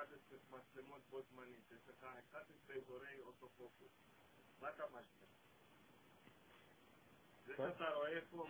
haideți că mă stremot pot mănite, să canectate spre zorei autofocus. Gata mașină. Deci asta roeful